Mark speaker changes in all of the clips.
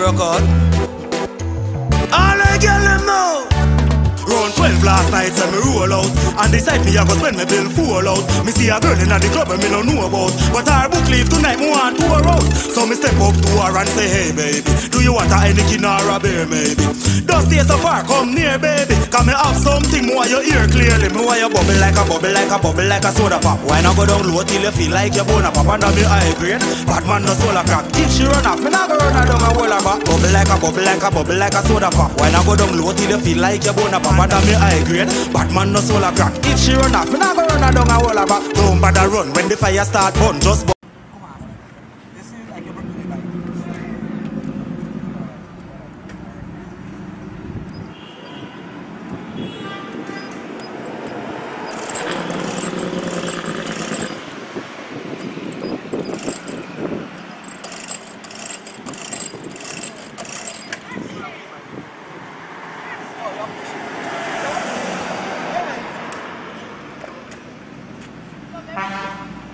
Speaker 1: broke out. 12 last night, so me roll out. And decide me I go spend me bill full out. Me see a girl in the club and me no know about. But her book leave tonight, me want to her out. So me step up to her and say, hey baby Do you want a Heineken or a beer maybe? Don't stay so far, come near baby. Cause me have something more you hear clearly. Me want you bubble like a bubble like a bubble like a soda pop. Why not go down low till you feel like you're pop? Under me high grade. Bad man no solar crack If she run off, me not go run her down and hold her back Bubble like a bubble like a bubble like a soda pop. Why not go down low till you feel like you're pop? Under me high grade Batman no solar crack. If she run off, me not go run her down hold her back Don't bother run. When the fire start burn Just burn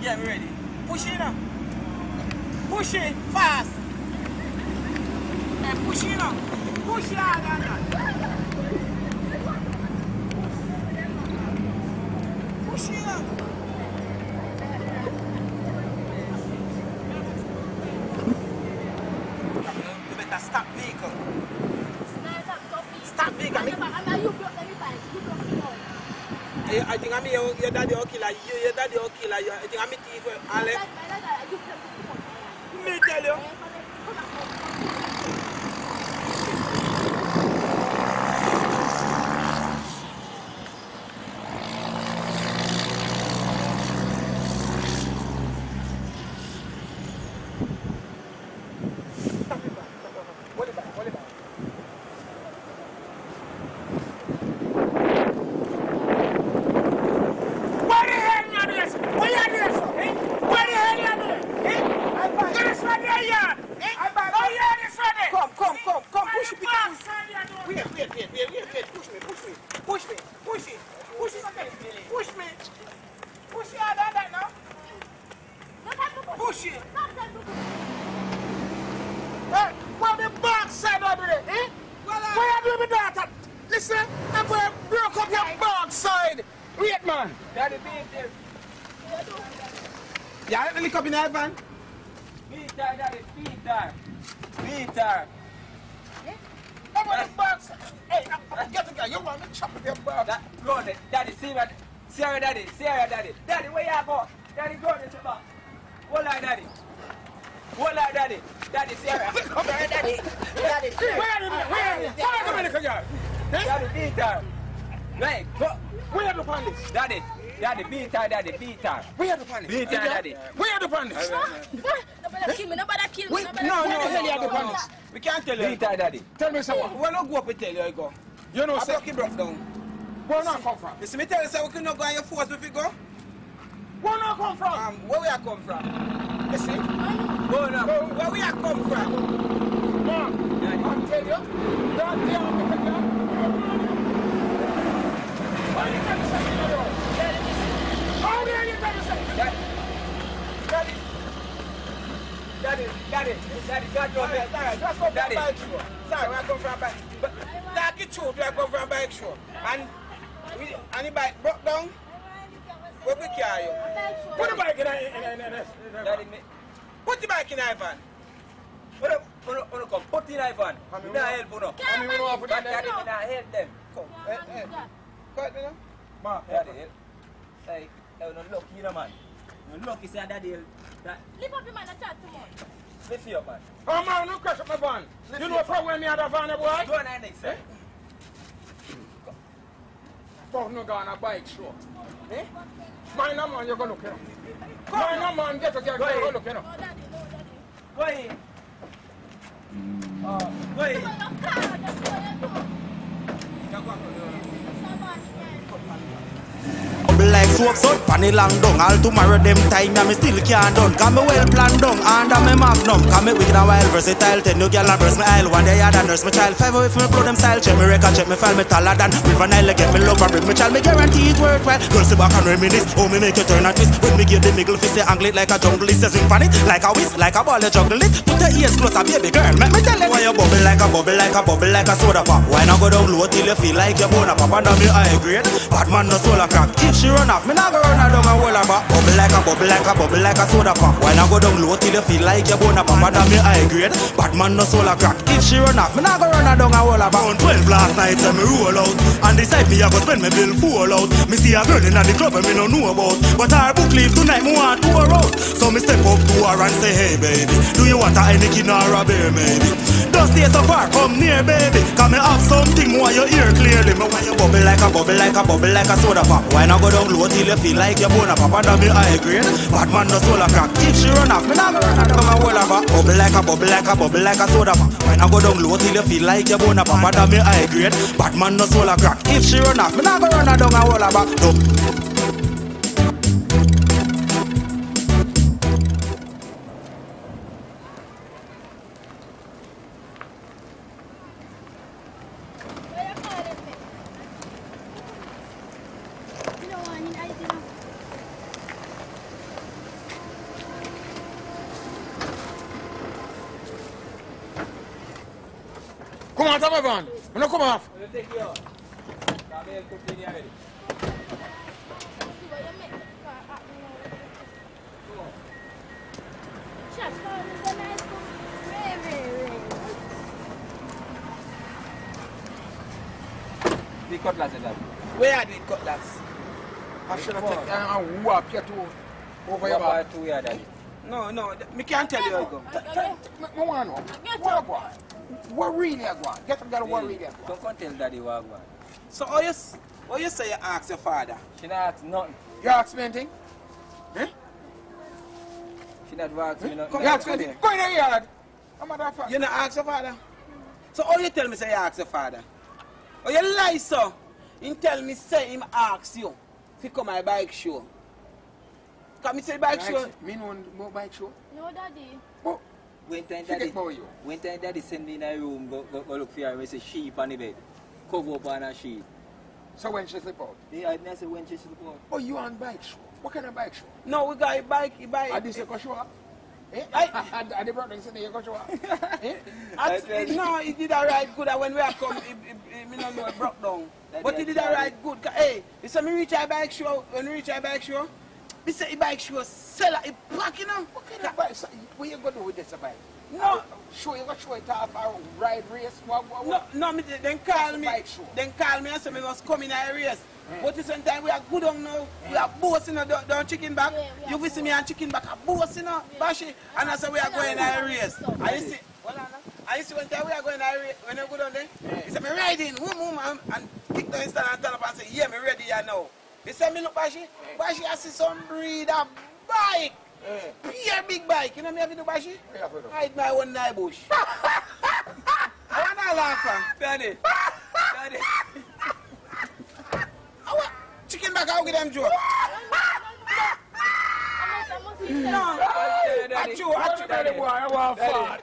Speaker 2: Yeah, we ready. Push it now. Push it fast. Hey, push it now. Push it hard on that. Push it now. You better stop vehicle. Stop vehicle. Eh, I think I'm your, your daddy will kill you. Your daddy will kill you. I think I'm a thief. Ale, me tell you. What about? What about? Where the hell you this? Where you this? Eh? Where the hell you this? Eh? This one there, yeah. Eh? Oh yeah, this one there. Come, come, come, come. Push it, push it. Wait, wait, wait, wait, wait, wait. Push me, push me, push me, push it, push it, push me, push it. Hard on that now. Push it. Hey, what the backside of it? Eh? Where you doing with that? Listen, I'm going to break up your backside. Wait, man. Daddy, be there. Yeah, let me lick up in that van.
Speaker 3: Peter, daddy, Peter. Peter.
Speaker 2: I'm on the backside. Hey, uh, get together. You want me to chop with your back?
Speaker 3: That, go there. Daddy, see what? See her, daddy. See her, daddy. Daddy, where you are go? Daddy, go there, sit back. Hold on, daddy. Hold on, daddy. Daddy, see her. Come here, daddy. Daddy, see her.
Speaker 2: Where are you? Where are you? Come on, come Eh?
Speaker 3: Daddy, Peter. Right, go.
Speaker 2: Where are the police?
Speaker 3: Daddy. Daddy, Peter, daddy, Peter.
Speaker 2: Where are the police?
Speaker 3: Beat her, daddy.
Speaker 2: Where are the police?
Speaker 4: Nobody kill me, nobody kill me,
Speaker 2: Wait,
Speaker 4: nobody
Speaker 2: no,
Speaker 4: kill
Speaker 2: no,
Speaker 4: me.
Speaker 2: hell you the police. We can't tell you.
Speaker 3: Peter, daddy.
Speaker 2: Tell me something.
Speaker 5: We no go up and tell you I go.
Speaker 2: You know,
Speaker 5: I
Speaker 2: say,
Speaker 5: broke down.
Speaker 2: where not come from?
Speaker 5: You see me tell you say we could not go on your force if we go?
Speaker 2: Where not come from?
Speaker 5: Um, where we are come from?
Speaker 2: You see?
Speaker 3: Go now.
Speaker 5: Where we are come from?
Speaker 2: Mom, I'm tell you, don't tell me to go. What you trying to say, you know? How dare you trying to say?
Speaker 3: Daddy. Daddy. Daddy, daddy, daddy,
Speaker 5: All right, all right, just come from
Speaker 3: Daddy.
Speaker 5: bike show. Sorry, we are come from bike. But talk it true, we are come from bike show. And we, and the bike broke down. Where we carry you?
Speaker 2: Put the bike in a- in a- in a- a-
Speaker 3: Daddy, me.
Speaker 5: Put the bike in the van.
Speaker 3: Uno, uno, uno come, put in Ivan.
Speaker 2: Mami,
Speaker 3: Me not help uno.
Speaker 2: I mean, we don't have to do
Speaker 3: Daddy,
Speaker 2: that.
Speaker 3: me not help them. Come.
Speaker 5: Eh, eh. Cut me now.
Speaker 2: Ma,
Speaker 3: Daddy, help. Hey, hey, no lucky, you know, man. No lucky, say daddy help. That,
Speaker 4: Leave up your man and chat too much.
Speaker 3: lift you up, man.
Speaker 2: Oh man, no crash up my van. You know from where me had a van, eh, boy?
Speaker 3: Go on that next side.
Speaker 2: Fuck no go on a bike show. Eh? Mind a man, you go look here. Mind a man, get together,
Speaker 3: Go
Speaker 2: you go
Speaker 3: ahead.
Speaker 2: look here.
Speaker 4: No, daddy, no, daddy.
Speaker 3: Go in. Uh, go in.
Speaker 4: Put your car, that's what you do. Somebody, yeah.
Speaker 1: Bubble like soap sun, panny long down. All tomorrow them time, yeah, me still can't done. Cause me well planned down, under me magnum. Cause me wicked and wild, versatile. Ten new girl and burst me aisle. One day I done nurse my child. Five if me blow them style. Check me record, check me file, me taller than River Nile. Get me love and bring me child. Me guarantee it worthwhile. Girls sit back and reminisce. Oh, me make you turn and twist. When me give the middle fist, say angle it like a jungle. It says swing pan it, like a whisk, like a ball, you juggle it. Put your ears closer, baby girl. Make me tell you why you bubble like a bubble, like a bubble, like a soda pop. Why not go down low till you feel like you're bone pop under me high grade? Bad man no solar crack. If she run off, me not go run her down and hold her back. Bubble like a bubble, like a bubble, like a soda pop. Why not go down low till you feel like you're bone pop under me high grade? Bad man no solar crack. If she run off, me not go run her down and hold her back. On 12 last night, so me roll out. And decide me I go spend me bill full out. Me see a girl in the club and me no know about. But her book leave tonight, me want to her out. So me step up to her and say, hey baby, do you want a Heineken or a beer maybe? Don't stay so far, come near baby. Come me have something more you hear clearly. Me want you bubble like a bubble, like a bubble, like a soda pop. Why not go down low till you feel like you're bone pop under me high grade? Bad man no solar crack. If she run off, me not go run her down and hold her back. Bubble like a bubble, like a bubble, like a soda pop. Why not go down low till you feel like you're bone pop under me high grade? Bad man no solar crack. If she run off, me not go run her down and hold her back. No.
Speaker 5: Your
Speaker 3: What
Speaker 5: back.
Speaker 3: part two here, daddy?
Speaker 5: No, no, me can't tell you how it go.
Speaker 4: Okay.
Speaker 5: T- t- Me me want to know.
Speaker 4: Get
Speaker 5: What
Speaker 4: up.
Speaker 5: What really a go? Get up, get what really a go?
Speaker 3: Don't come tell daddy what I want.
Speaker 5: So how you, s- how you say you ask your father?
Speaker 3: She not ask nothing.
Speaker 5: You ask me anything? Eh?
Speaker 3: She not ask me nothing.
Speaker 5: You ask me anything? Go in the yard. I'm a father. You not ask your father? So how you tell me say you ask your father? Oh, you lie, so. He tell me say him ask you to come my bike show. Come me say bike show. Me know no bike show.
Speaker 4: No, daddy.
Speaker 5: Oh,
Speaker 3: When time daddy,
Speaker 5: about you.
Speaker 3: when time daddy send me in a room, go, go, go look for her, and say sheep on the bed. Cover up on a sheep.
Speaker 5: So when she sleep out?
Speaker 3: Yeah, I didn't say when she sleep out.
Speaker 5: Oh, you on bike show? What kind of bike show? No, we got a bike, a bike. I this you go show up? Eh? I, I, the brother said you go show up. eh?
Speaker 3: I
Speaker 5: no, he did alright good. and When we are come, he, he, he, me no know it broke down.
Speaker 3: That
Speaker 5: But he did alright good. 'Cause, Hey, he said me reach a bike show. When we reach a bike show, he said the bike show seller, he pack you know. What kind of bike? So, what you gonna do with this bike? No, show you go show it off a ride race. What, what, what? No, no, me, then call me. Then call me and say me must come in a race. But this one time we are good on now. We are bossing you know, down, down chicken back.
Speaker 4: Yeah, we
Speaker 5: you visit me and chicken back. are bossing you know, Bashi. And I say we are going in a race. And you see, well, I see one time we are going in a race. When you go down there, he said me riding. Whoom, whoom, and, and kick down stand and turn up and say, yeah, me ready here now. He said me look Bashi. Bashi, I see some breed of bike. Pure big bike. You know me have to do Bashi? Hide my one eye bush. I want to laugh.
Speaker 3: Daddy! Daddy!
Speaker 5: I chicken back out with them joke.
Speaker 4: I must, I must
Speaker 5: No,
Speaker 3: Daddy.
Speaker 5: Achu, achu, daddy boy, I want fart.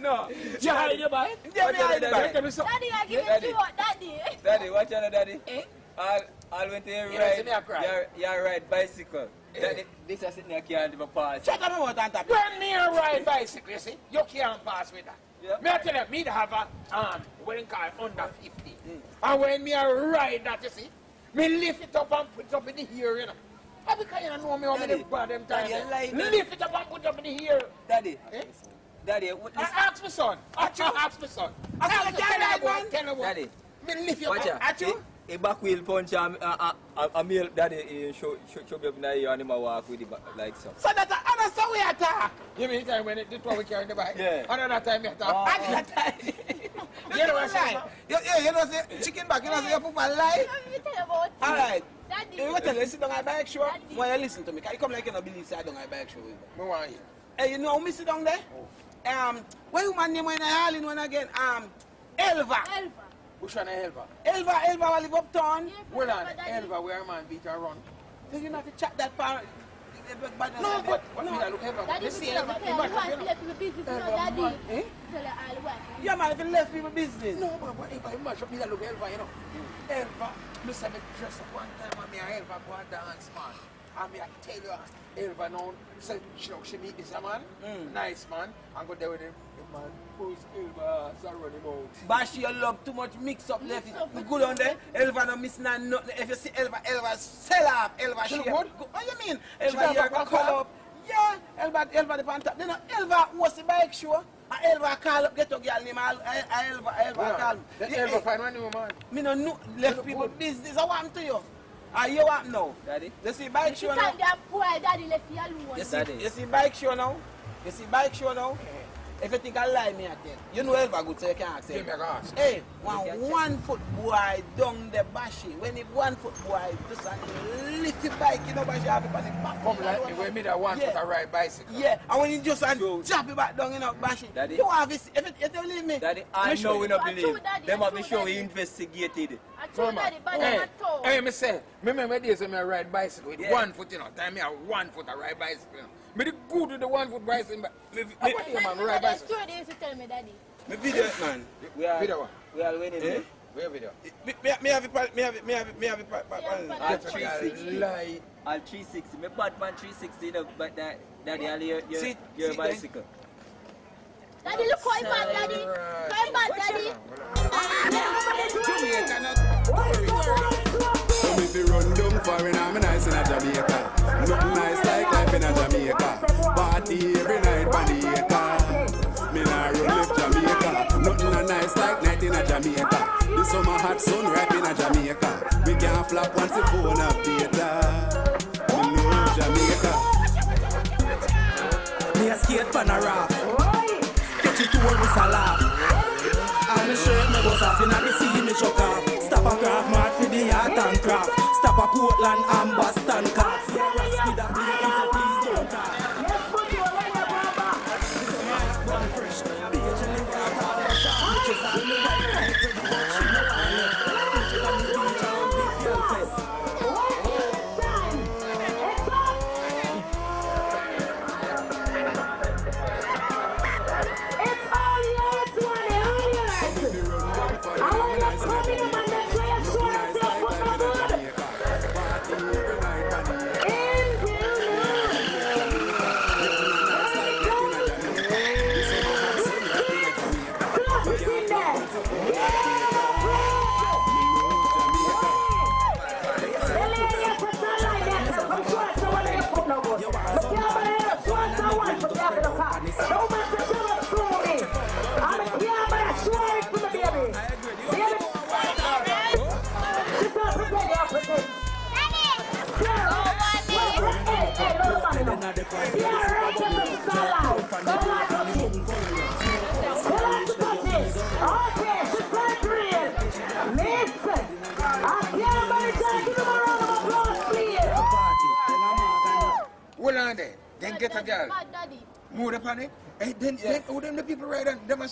Speaker 3: No!
Speaker 5: You hide your bike? Yeah, me hide the bike.
Speaker 4: Daddy, I give
Speaker 3: Daddy.
Speaker 4: it to you, daddy.
Speaker 3: Daddy, watch out, daddy.
Speaker 5: Eh?
Speaker 3: I'll, I'll went to your
Speaker 5: You
Speaker 3: ride.
Speaker 5: see me a cry?
Speaker 3: Your, your ride bicycle. This is sitting here can't even pass.
Speaker 5: Shut up about that. When me a ride bicycle, you see, you can't pass with that.
Speaker 3: Yeah.
Speaker 5: Me I tell you, me have a um, what you call under 50. And when me a ride that, you see, me lift it up and put it up in the ear, you know. How because you know me how many bad them time.
Speaker 3: Daddy, like
Speaker 5: Me lift it up and put it up in the ear.
Speaker 3: Daddy,
Speaker 5: Eh?
Speaker 3: daddy, what
Speaker 5: I ask my son. I ask my son. I tell him about, tell him about.
Speaker 3: Daddy,
Speaker 5: Me lift
Speaker 3: watch
Speaker 5: up.
Speaker 3: out.
Speaker 5: Achu?
Speaker 3: A back wheel punch and a, a, a, a male daddy eh, show, show, show me up in the ear and him a walk with the back like so.
Speaker 5: So that another so we attack. You mean time when it did what we carry the bike?
Speaker 3: Yeah.
Speaker 5: Another time you attack.
Speaker 3: Oh,
Speaker 5: Another time. you know what I'm saying? You, you, you know say chicken back, you know say you put my life.
Speaker 4: Let you about it.
Speaker 5: Alright.
Speaker 4: Daddy.
Speaker 5: You want to listen to my bike show?
Speaker 4: Daddy.
Speaker 5: Why you listen to me? Can you come like you don't believe say I don't have bike show me? want you. Hey, you know who me sit down there? Um, what you man name when I all in one again? Um, Elva.
Speaker 4: Elva.
Speaker 2: Which one is Elva?
Speaker 5: Elva, Elva, will live uptown.
Speaker 4: Yeah,
Speaker 2: Hold on, Elva, where a man beat her run.
Speaker 5: So you not to chat that part.
Speaker 2: No, but what
Speaker 5: no.
Speaker 2: look Elva?
Speaker 4: Daddy,
Speaker 2: You
Speaker 4: you
Speaker 2: see Elva, you
Speaker 4: tell her,
Speaker 2: back
Speaker 4: you
Speaker 2: up, you
Speaker 4: want to
Speaker 2: know.
Speaker 4: let people business, you
Speaker 2: Elva,
Speaker 4: Daddy.
Speaker 2: man, eh?
Speaker 4: Tell her all the wife.
Speaker 5: Yeah, man, if you left people business.
Speaker 2: No, but what Elva, you me that look Elva, you know. Elva, me say me dress up one time and me and Elva go and dance, man. And me I tell you, Elva now, say, she, know, she meet this a man, nice man, and go there with him. The man pulls Elva ass and run him out.
Speaker 5: Bashi, you love too much mix up left.
Speaker 4: Mix up.
Speaker 5: You good on there. Elva no miss na nothing. If you see Elva, Elva sell off. Elva
Speaker 2: She
Speaker 5: she.
Speaker 2: good?
Speaker 5: What you mean?
Speaker 2: She
Speaker 5: Elva
Speaker 2: got
Speaker 5: here
Speaker 2: back
Speaker 5: go
Speaker 2: on
Speaker 5: call up. Yeah, Elva, Elva the pan top. Then uh, Elva was the bike show. And Elva call up, get a girl name. Al- uh, Elva, Elva call me.
Speaker 2: Let
Speaker 5: Yeah,
Speaker 2: Elva
Speaker 5: eh,
Speaker 2: find one new man.
Speaker 5: Me no know left people
Speaker 2: good.
Speaker 5: business. I want to you. Are you up now?
Speaker 3: Daddy.
Speaker 5: You see bike show now.
Speaker 4: can't Daddy left you
Speaker 5: see, you see bike show now? You see bike show now? If you think I lie, me I tell. You know Elva good, so you can't ask
Speaker 2: Give me
Speaker 5: Elva.
Speaker 2: a ask.
Speaker 5: Hey, one
Speaker 3: You can check.
Speaker 5: one foot boy down the bashi. When it one foot boy just a little bike, you know, bashi have it on the back.
Speaker 2: Come like me, when me that one
Speaker 5: Yeah.
Speaker 2: foot a ride bicycle.
Speaker 5: Yeah, and when you just a
Speaker 3: So-
Speaker 5: drop it back down, you know, bashi.
Speaker 3: Daddy.
Speaker 5: You have it. If, it, if you believe me,
Speaker 3: Daddy, I
Speaker 5: me
Speaker 3: know we not believe.
Speaker 4: told Daddy,
Speaker 3: Them
Speaker 4: I
Speaker 3: have been sure we
Speaker 4: Daddy.
Speaker 3: investigated.
Speaker 4: I told Daddy, but
Speaker 2: hey,
Speaker 4: I'm not told.
Speaker 2: hey, me say, me remember days when me ride bicycle with
Speaker 3: Yeah.
Speaker 2: one foot, you know, time me a one foot a ride bicycle. You know. Me the good with the one foot bicycle. but Me, me,
Speaker 5: me-
Speaker 2: what do you man
Speaker 4: Daddy,
Speaker 2: ride
Speaker 4: Daddy,
Speaker 2: bicycle?
Speaker 4: story they used to tell me, Daddy.
Speaker 5: Me video it, man.
Speaker 3: We are,
Speaker 2: Video one.
Speaker 3: we are winning.
Speaker 5: Eh?
Speaker 3: eh?
Speaker 2: Where video?
Speaker 5: Me, me, me have it, pa- me have it, me have it, me have it. pa- pa-
Speaker 4: Yeah,
Speaker 5: pa-
Speaker 4: but-
Speaker 3: All
Speaker 2: Get a
Speaker 3: 360.
Speaker 2: lie.
Speaker 3: All 360. Me Batman 360, you know, but that, Daddy, all your, your,
Speaker 5: See-
Speaker 3: your
Speaker 5: see,
Speaker 3: bicycle.
Speaker 4: Daddy, look how bad, Daddy.
Speaker 2: Right.
Speaker 4: How bad, Daddy.
Speaker 2: Jamaica, not
Speaker 6: So me fi run down foreign, I'm nice in a Jamaica. Nothing Jamaica. The summer hot sun ripe in a Jamaica. We can't flap once the phone up data. Me know Jamaica.
Speaker 7: Me a skate pan a raft. Catch it to one with a laugh. And me shirt me goes off inna the sea me chuck off. Stop a craft mart for the art and craft. Stop a Portland and Boston craft.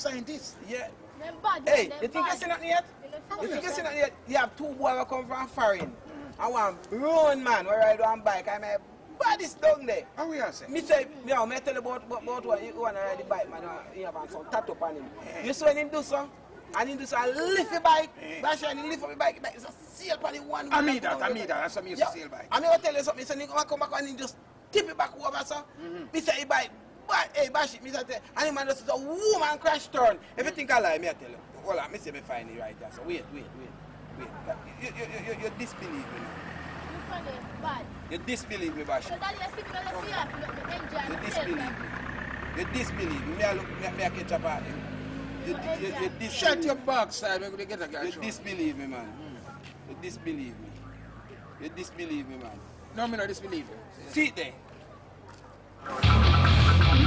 Speaker 7: Right on?
Speaker 2: Them are scientists.
Speaker 5: Yeah.
Speaker 4: Them bad,
Speaker 5: Hey,
Speaker 4: them
Speaker 5: you think you
Speaker 4: bad.
Speaker 5: seen nothing yet? You think you
Speaker 4: bad.
Speaker 5: see nothing yet? You have two boys who come from foreign. I want run man where ride on bike. I'm a baddest down there.
Speaker 2: How we are say?
Speaker 5: Me say, me, know, me tell you about, about, about what you want to ride the bike, man. uh, He have some tattoo on him. Eh. You see when him do so? And he do so, I lift the bike. Eh. That's why he lift up the bike. It's a seal on the one.
Speaker 2: I mean that, I mean that. That's what me used
Speaker 5: Yeah.
Speaker 2: to sail by.
Speaker 5: I mean, I tell you something. So he come come back and he just tip it back over, so. Mm-hmm. Me say, he bike. But, hey, bash it. Me say, and the man just a woman crash turn. If you think I lie, me I tell you. Hold on, me say me find it right there. So wait, wait, wait, wait. You, you, you, you, you disbelieve me now.
Speaker 4: Look at bad.
Speaker 5: You disbelieve me, Bashi.
Speaker 4: So Daddy, you see me on the field, you enjoy
Speaker 5: You disbelieve me. You disbelieve me. Me I look, me, me I catch up at him. You, you, you, you
Speaker 2: Shut
Speaker 5: disbelieve
Speaker 2: your backside when we get a girl.
Speaker 5: You disbelieve me, man. You disbelieve me. You disbelieve me, man.
Speaker 2: No, me not disbelieve you.
Speaker 5: See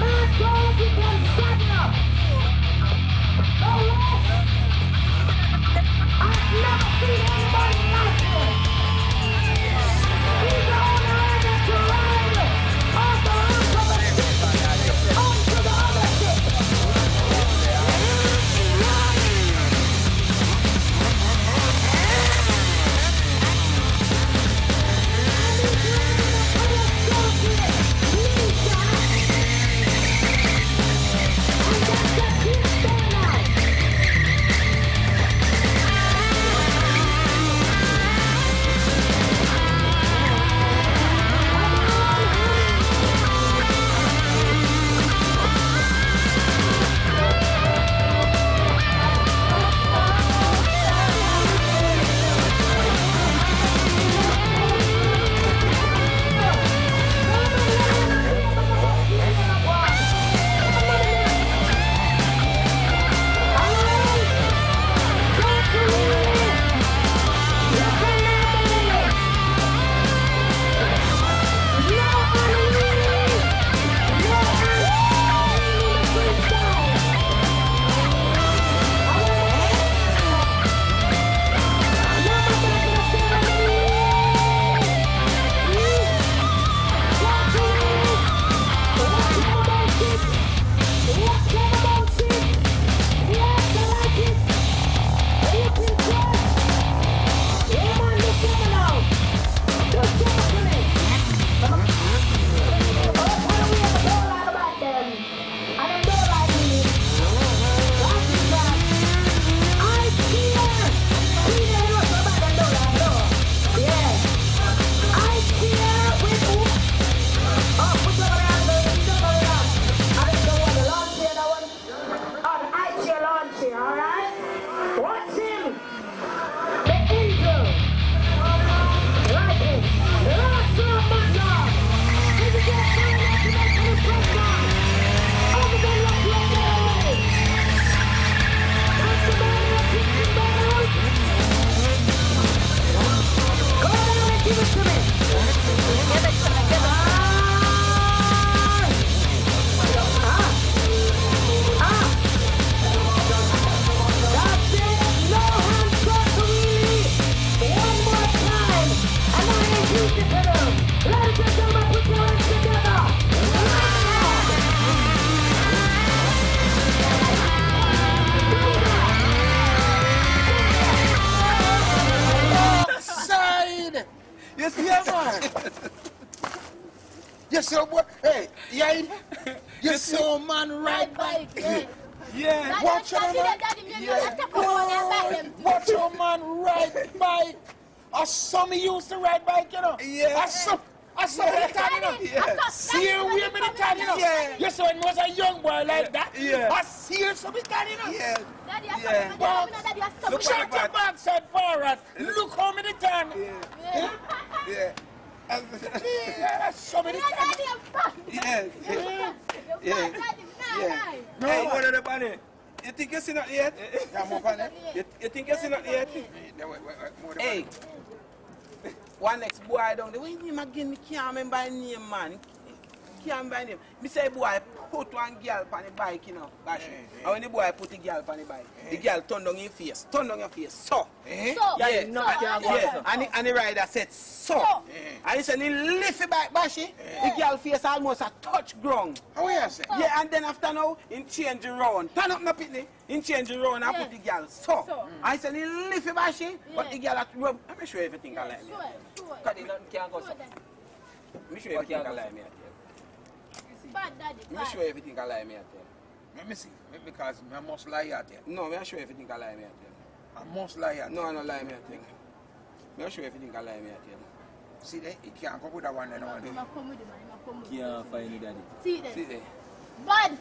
Speaker 5: I've never seen anybody like this! Can't remember his name. Me say boy put one girl on the bike, you know. Bash. Eh, eh. And when the boy put the girl on the bike, the eh. girl turn down your face, turn down your face, so.
Speaker 2: Eh?
Speaker 4: So,
Speaker 5: Yeah,
Speaker 4: so,
Speaker 5: no,
Speaker 4: so,
Speaker 5: yeah. And, the, and the rider said, so.
Speaker 4: So.
Speaker 5: And he said, he lift it back, Bashi. The girl face almost a touch ground.
Speaker 2: How are you say?
Speaker 5: Yeah, and then after now, he change around. Turn up my pitney. He change around and
Speaker 4: Yeah.
Speaker 5: put the girl so.
Speaker 4: So.
Speaker 5: I said, he lift it, Bashi. But the girl at rub. I'm sure everything can like me.
Speaker 4: Sure, sure.
Speaker 5: Cut it, nothing can go so.
Speaker 4: Sure, daddy.
Speaker 5: I'm sure everything can like me.
Speaker 4: bad, daddy, bad.
Speaker 5: Me show everything I lie me a tell.
Speaker 2: Let me see, because I must lie a tell.
Speaker 5: No, me show everything I lie me a tell.
Speaker 2: I must lie a
Speaker 5: tell. No, I don't lie me a tell. Me show everything I lie me a tell.
Speaker 2: See there, he can't come with that one then. No, he
Speaker 4: must come with the man, he must come with the man.
Speaker 3: Can't find it, daddy.
Speaker 4: See there.
Speaker 5: See there.
Speaker 4: Bad!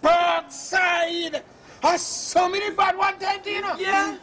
Speaker 2: Bad side! I so many bad one time, do you know?
Speaker 5: Yeah.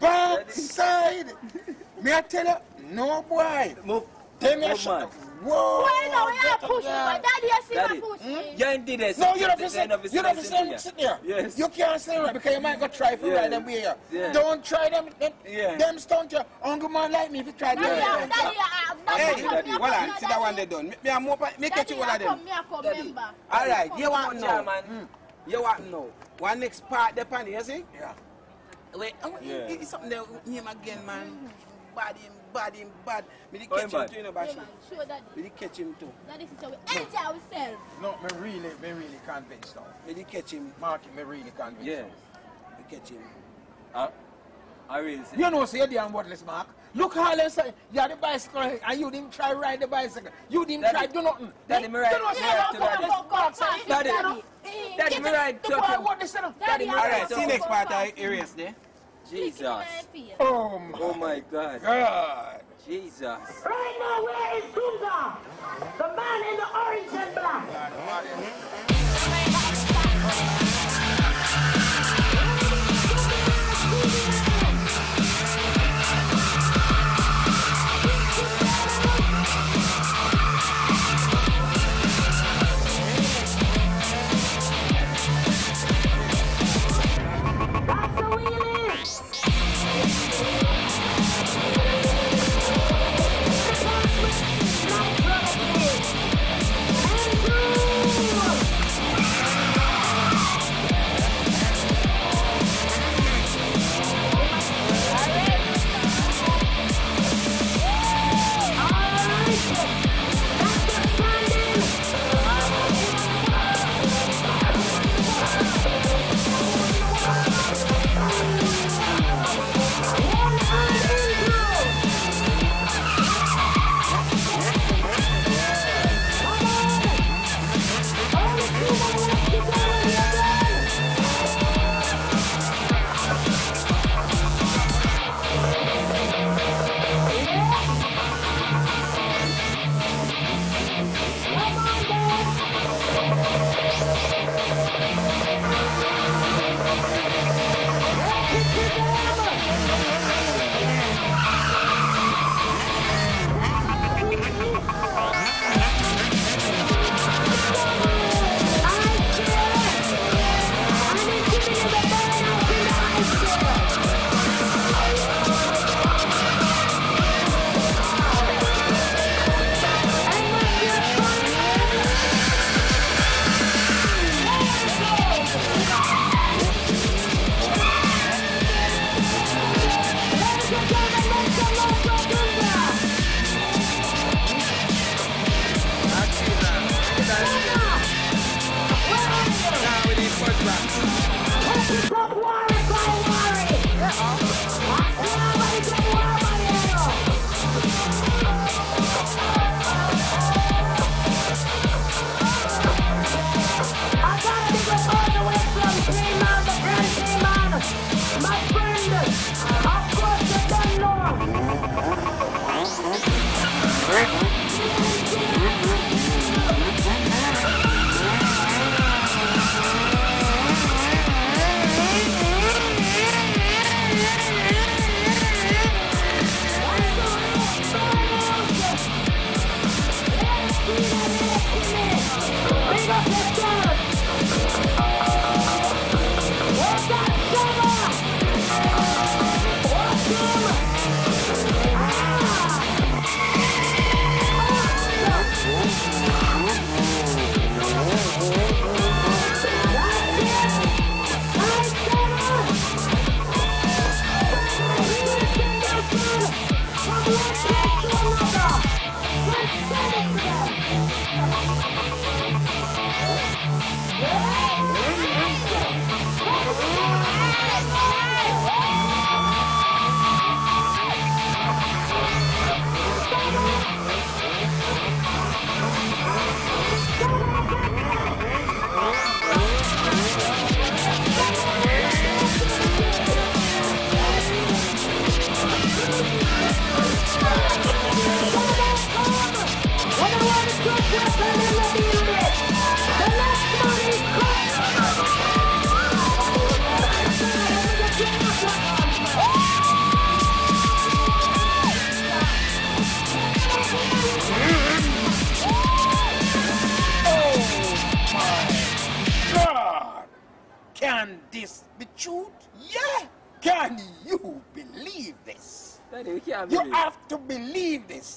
Speaker 2: Bad side! me I tell you, no boy.
Speaker 3: Move.
Speaker 2: Tell me a
Speaker 3: shut
Speaker 2: up.
Speaker 3: Man.
Speaker 2: Whoa.
Speaker 4: Why now you
Speaker 2: get
Speaker 4: push But daddy, you see
Speaker 3: Daddy.
Speaker 4: me push me.
Speaker 3: You ain't did this.
Speaker 2: No, you don't
Speaker 3: You
Speaker 2: sit. You don't
Speaker 3: sit
Speaker 2: sit, sit there.
Speaker 3: Yes.
Speaker 2: You can't sit there because you might go try for
Speaker 3: Yeah.
Speaker 2: ride them way here.
Speaker 3: Yeah.
Speaker 2: Don't try them. Them,
Speaker 3: Yeah.
Speaker 2: them stunt you. Hungry man like me if you try to
Speaker 4: Daddy,
Speaker 2: do
Speaker 4: I-
Speaker 2: it.
Speaker 4: daddy, I- I-
Speaker 5: Hey,
Speaker 4: come, me, I
Speaker 5: hold on. See that one they done. Me, me, I'm more, me catch you
Speaker 4: Daddy,
Speaker 5: one of them.
Speaker 4: come, me, I come, member.
Speaker 5: All right, hmm. you want
Speaker 3: Come
Speaker 5: to know?
Speaker 3: man.
Speaker 5: You want to know? One next part, the pan, you see?
Speaker 2: Yeah.
Speaker 5: Wait, oh,
Speaker 3: Yeah.
Speaker 5: it- it's something that name again, man. Bad him, bad him, bad. Me did catch
Speaker 3: him
Speaker 5: him too, you know, Bashi.
Speaker 4: man, sure, daddy.
Speaker 5: Me did catch him too.
Speaker 4: Daddy, sister, we enjoy ourselves.
Speaker 2: No, me really, me really convinced now.
Speaker 5: Me did catch him.
Speaker 2: Marky, me really convinced.
Speaker 3: Yeah.
Speaker 5: Me catch him.
Speaker 3: I, I really see.
Speaker 2: You know, say you're damn worthless, Mark. Look how them say, you're the bicycle and you didn't try ride the bicycle. You didn't
Speaker 3: Daddy.
Speaker 2: try do nothing.
Speaker 3: Daddy, me ride-
Speaker 2: You know,
Speaker 3: me
Speaker 2: say,
Speaker 3: ride
Speaker 2: don't
Speaker 3: to
Speaker 2: come
Speaker 3: daddy.
Speaker 2: and go backside.
Speaker 3: Daddy.
Speaker 4: Daddy,
Speaker 3: Daddy, me ride
Speaker 2: The
Speaker 3: to
Speaker 2: boy
Speaker 3: him.
Speaker 2: what they say now.
Speaker 4: Daddy,
Speaker 3: me
Speaker 5: All
Speaker 3: ride
Speaker 5: right,
Speaker 3: to
Speaker 5: see
Speaker 3: him.
Speaker 5: next part uh, I erase there.
Speaker 3: Jesus.
Speaker 2: Oh my
Speaker 3: Oh my God.
Speaker 2: God.
Speaker 3: Jesus.
Speaker 8: Right now, where is Kunga? The man in the orange and black.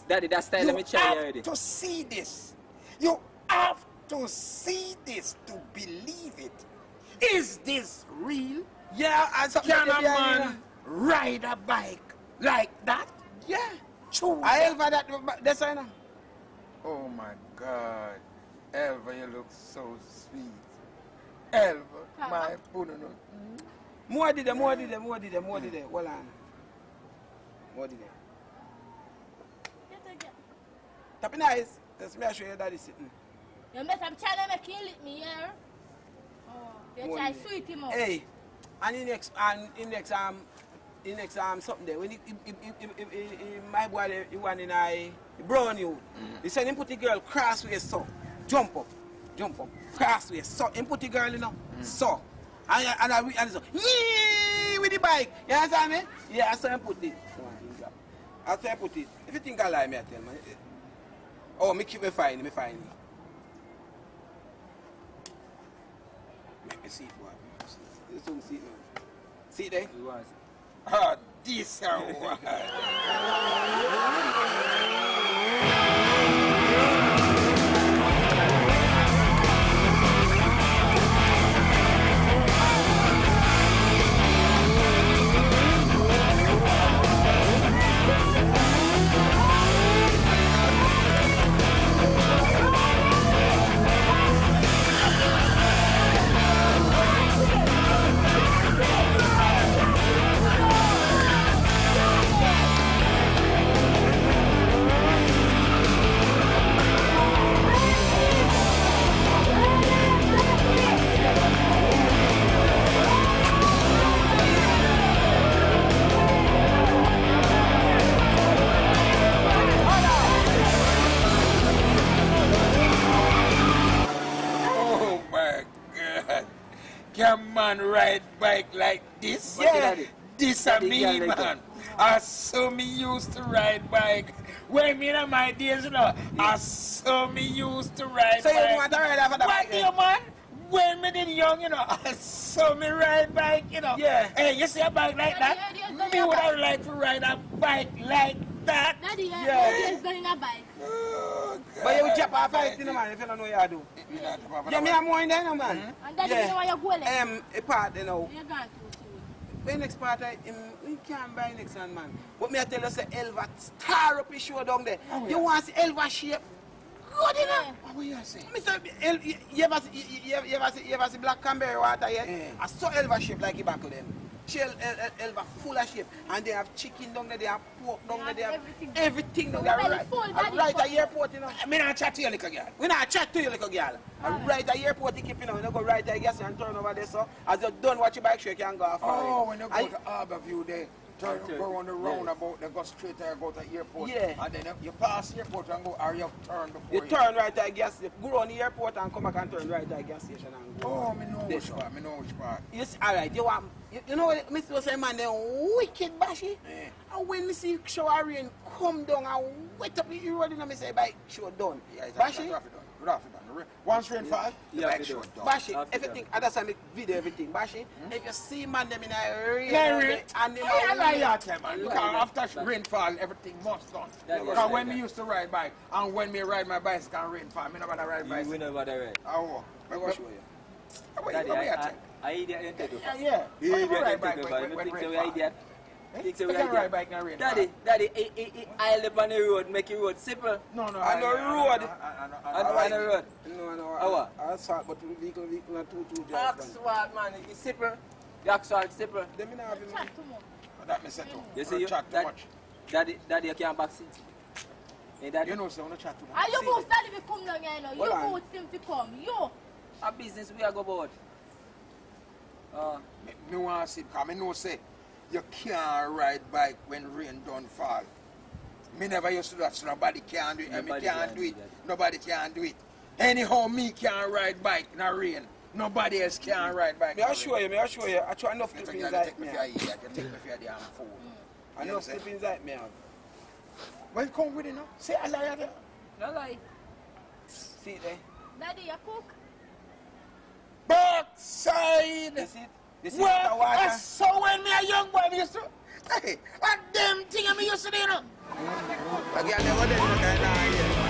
Speaker 3: Daddy, that style
Speaker 2: You
Speaker 3: let me try
Speaker 2: have
Speaker 3: already.
Speaker 2: to see this. You have to see this to believe it. Is this real?
Speaker 5: Yeah, and something
Speaker 2: Can
Speaker 5: like
Speaker 2: a
Speaker 5: that, you know.
Speaker 2: man ride a bike like that?
Speaker 5: Yeah.
Speaker 2: True.
Speaker 5: I Elva that that's I.
Speaker 2: Oh my God. Elva, you look so sweet. Elva, my pununu.
Speaker 5: More did them, more did mm. them, more did them, more did them. Hold on. More did them.
Speaker 4: Get a get.
Speaker 5: Tap in eyes. Let's me show you daddy sitting.
Speaker 4: You better try to make him lick me here. Oh, you try
Speaker 5: than
Speaker 4: sweet him up.
Speaker 5: Hey, and in next and in next um in next um something there when he, he, he, he, he, he, he, my boy there, he one in I brown you. He said him put the girl crossways so jump up, jump up, crossways so him put the girl you know so and and I and so yee with the bike. You understand me? Yeah, I saw him put it. I saw him put it. If you think I lie, me I tell man. Oh, me keep me fine, me fine. Make me see it, boy. You don't see it now. See it there?
Speaker 3: It was.
Speaker 2: Ah, this are bike like this?
Speaker 3: What did I?
Speaker 2: This a
Speaker 3: Daddy,
Speaker 2: me
Speaker 3: yeah, like
Speaker 2: man. I saw me used to ride bike. When me in my days, you know, I saw me used to ride
Speaker 5: So you
Speaker 2: bike.
Speaker 5: want to ride after of the
Speaker 2: What
Speaker 5: bike?
Speaker 2: do you man? When me did young, you know, I saw me ride bike, you know.
Speaker 5: Yeah.
Speaker 2: Hey, you see a bike like that? Me would
Speaker 4: Daddy.
Speaker 2: have like to ride a bike like that.
Speaker 4: Daddy, yeah,
Speaker 5: Yeah.
Speaker 4: Daddy is going a bike.
Speaker 2: Oh,
Speaker 5: But you will
Speaker 2: God.
Speaker 5: drop off it, you know, man, if you don't know what you do.
Speaker 2: Me not drop off
Speaker 5: Yeah,
Speaker 2: the
Speaker 5: me
Speaker 2: bike.
Speaker 5: have more in there, no, man.
Speaker 4: And Daddy,
Speaker 5: Yeah.
Speaker 4: you know where you're going.
Speaker 5: Um, a part, you know,
Speaker 4: You're going to
Speaker 5: the next part, I, um, we can't buy next one, man. But me I tell you, say, Elva star up his show down there. You want to see Elva shape? Good enough.
Speaker 2: What will you say?
Speaker 5: Mr. El, you, you ever see, you, you, you ever see, you ever see black cranberry water yet?
Speaker 2: Yeah.
Speaker 5: I saw Elva shape like a buckle them. She El, El, El, Elva full of shape. And they have chicken down there, they have pork down there,
Speaker 4: They
Speaker 5: they
Speaker 4: have
Speaker 5: have
Speaker 4: everything.
Speaker 5: everything down there.
Speaker 4: belly
Speaker 5: Right, right at the airport, you know.
Speaker 2: I mean, I chat to you, little girl.
Speaker 5: We not chat to you, little girl. And right at the airport, you keep, you know, you go right there, gas and turn over there, so as you're done watch your bike, show you can go off.
Speaker 2: Oh, when you go
Speaker 5: And-
Speaker 2: to Harbour View there, turn, go on the roundabout, then go straight there, go to airport.
Speaker 5: Yeah.
Speaker 2: And then you, you pass airport and go, or you turn before
Speaker 5: You you turn right at the gas station, go on the airport and come back and turn right at the gas station and go.
Speaker 2: Oh, me know
Speaker 5: This
Speaker 2: which part, me know which part.
Speaker 5: Yes, all right. You want, you, you know what, Mr. was saying, man, they wicked bashy.
Speaker 2: Yeah.
Speaker 5: And when me see shower rain come down and wet up the road, you know, me say, bike, show done.
Speaker 2: Yeah, it's
Speaker 5: bashy,
Speaker 2: a traffic done. Traffic done. Re- Once rain fall, the
Speaker 3: Yeah,
Speaker 2: bike
Speaker 3: we do.
Speaker 2: shut down.
Speaker 5: bashy,
Speaker 3: Traffic
Speaker 5: everything, I just make video everything, bashy. Mm-hmm. If you see man them in a rain,
Speaker 2: Yeah,
Speaker 5: and they-
Speaker 2: I like that, man.
Speaker 3: Yeah,
Speaker 2: Because
Speaker 3: yeah.
Speaker 2: after rainfall, everything must done.
Speaker 3: That
Speaker 2: Because
Speaker 3: like
Speaker 2: when
Speaker 3: that.
Speaker 2: me used to ride bike, and when me ride my bicycle and rainfall, me never ride
Speaker 3: You
Speaker 2: bicycle.
Speaker 3: over the red.
Speaker 2: Oh,
Speaker 5: I go show you.
Speaker 2: Wait,
Speaker 3: Daddy,
Speaker 2: wait,
Speaker 3: I,
Speaker 2: wait,
Speaker 3: I, I idiot you take
Speaker 5: Yeah, yeah.
Speaker 3: You
Speaker 2: Why
Speaker 3: idiot
Speaker 2: you
Speaker 3: you
Speaker 2: ride bike when- when
Speaker 3: think so idiot?
Speaker 2: Eh?
Speaker 3: Think so we
Speaker 2: can ride bike in rain.
Speaker 3: Daddy, daddy, he, he, he, I live on the road, make your road simple.
Speaker 2: No, no.
Speaker 5: I'm on the road.
Speaker 3: On, on the road.
Speaker 5: No, no,
Speaker 3: How what?
Speaker 5: I, I saw, but vehicle, vehicle, and two, two, just
Speaker 3: Asphalt, man, it's simple. The asphalt simple.
Speaker 5: Them in have him.
Speaker 4: Chat to mom.
Speaker 2: That me set up.
Speaker 3: You see, you,
Speaker 2: chat too much.
Speaker 3: daddy, daddy, you can't back seat. Hey, daddy,
Speaker 2: You know, so don't chat too much.
Speaker 4: Are you
Speaker 3: See.
Speaker 4: both daddy will come down here, you know?
Speaker 5: Hold on.
Speaker 4: You both him to come. You.
Speaker 3: A business we are go about. Uh,
Speaker 2: Me, me want to see, because me know say, you can't ride bike when rain don't fall. Me never used to do that, so nobody can do it, and me
Speaker 3: Nobody
Speaker 2: can't
Speaker 3: can
Speaker 2: do
Speaker 3: do
Speaker 2: it.
Speaker 3: that.
Speaker 2: Nobody can do it. Anyhow, me can't ride bike in the rain. Nobody else can ride bike
Speaker 5: May
Speaker 2: in
Speaker 5: I
Speaker 2: the
Speaker 5: show you, me I show you. I try enough
Speaker 2: You
Speaker 5: clippings
Speaker 2: take
Speaker 5: like
Speaker 2: me
Speaker 5: me.
Speaker 2: for your idiot, you take me for your damn fool.
Speaker 5: I
Speaker 2: You
Speaker 5: know
Speaker 2: understand?
Speaker 5: clippings like me. have.
Speaker 2: Well, come with it now. Say I lie there.
Speaker 3: no lie.
Speaker 5: See it there?
Speaker 4: Daddy, you cook?
Speaker 2: Box! Side.
Speaker 7: This it? This is
Speaker 2: Well,
Speaker 7: the water.
Speaker 2: that's so when me a young boy used to. Hey, what them thing I me used to do, you know?
Speaker 7: A girl never did kind of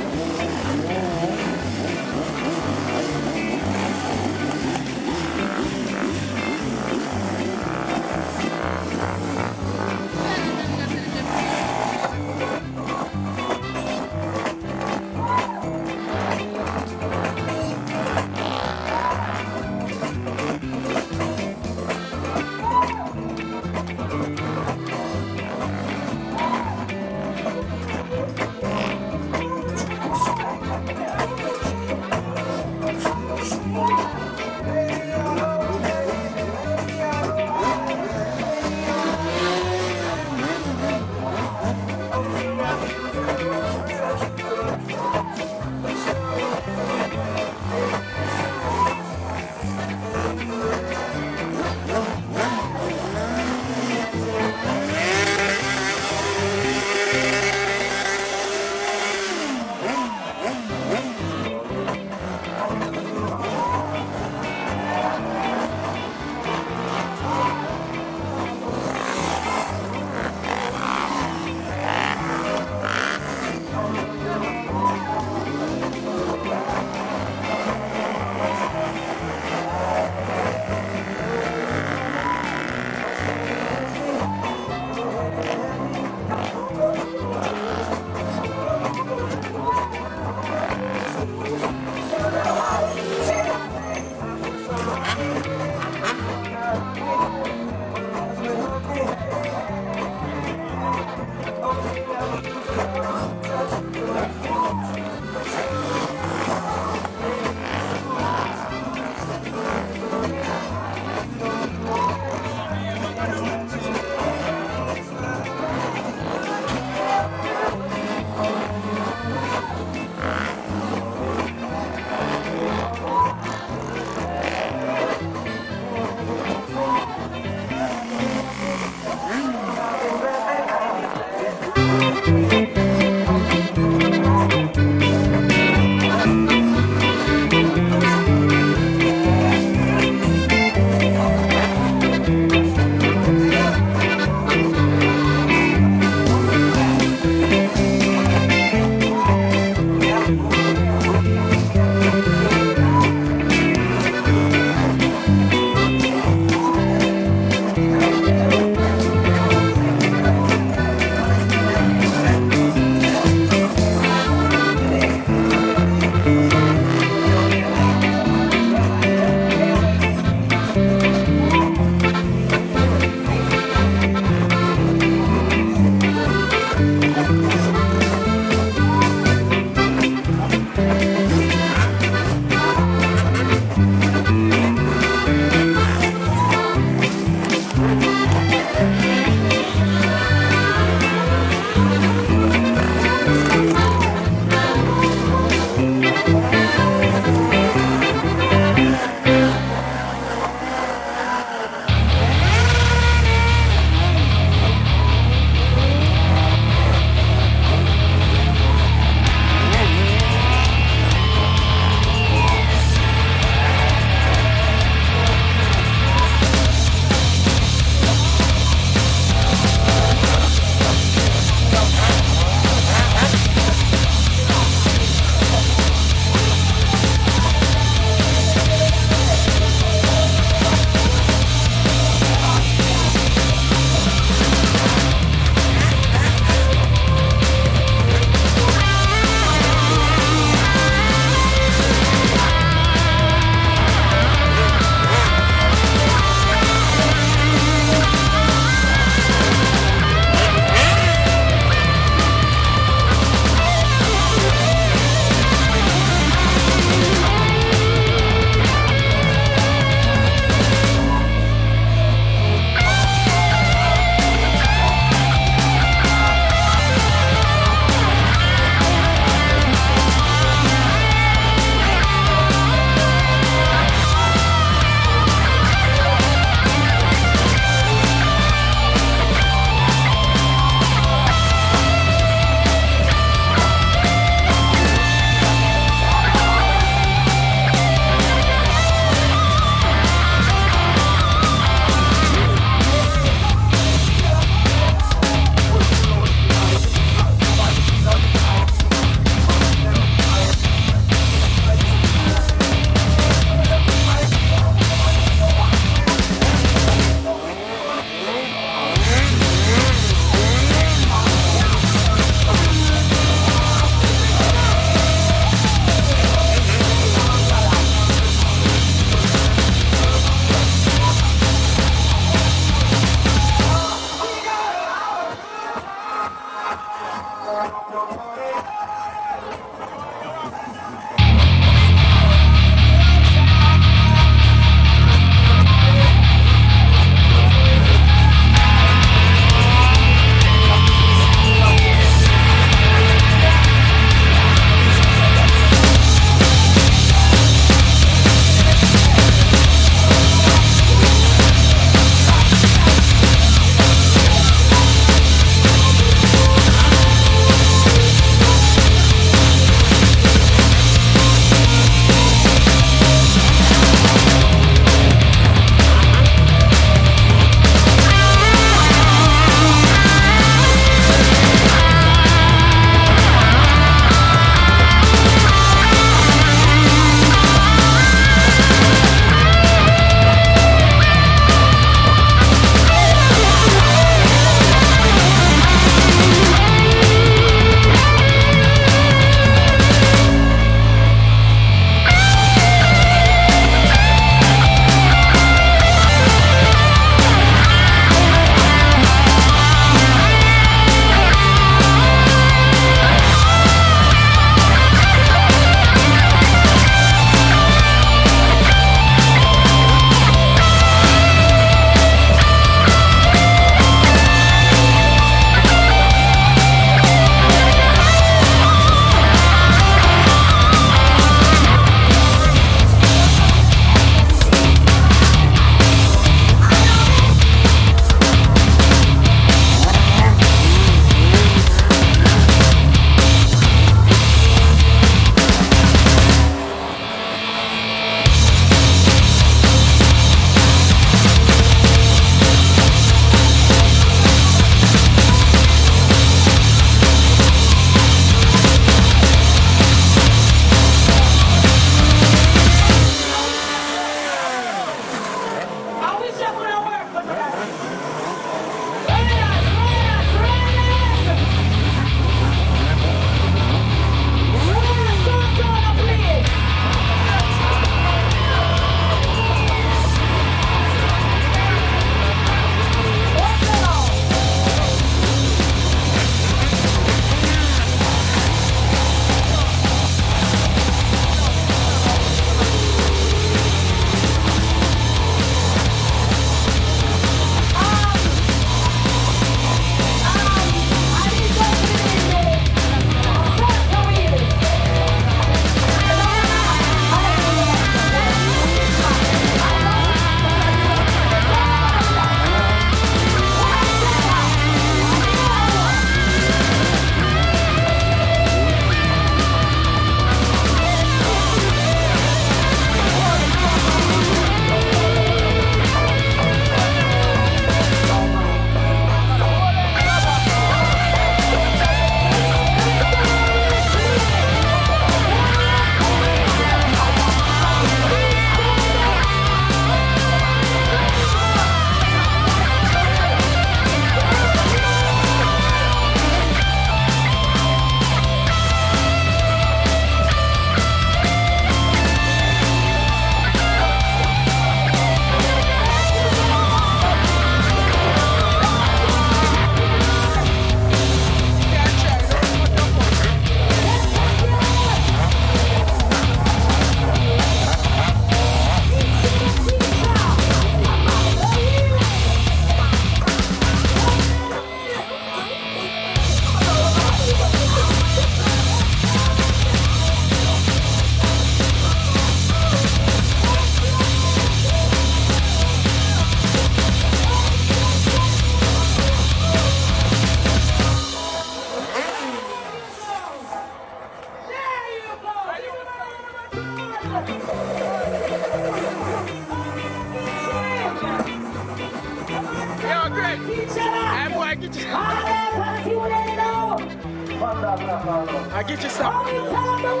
Speaker 9: I get you the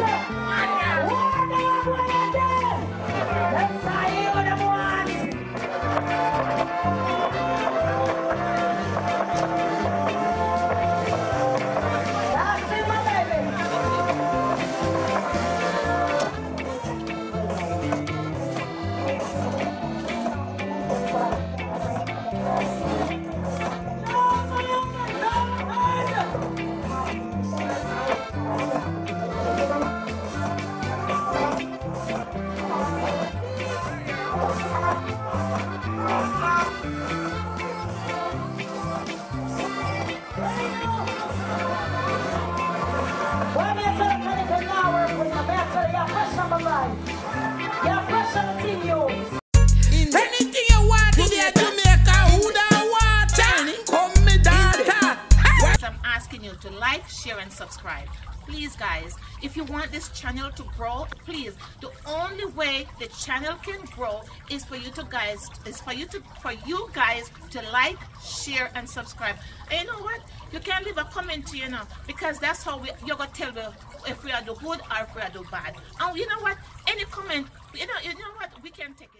Speaker 7: Anything
Speaker 10: this channel to grow, please. The only way the channel can grow is for you to guys, is for you to, for you guys to like, share, and subscribe. And you know what? You can leave a comment, you know, because that's how we, you're gonna tell if we are do good or if we are do bad. And you know what? Any comment, you know, you know what? We can take it.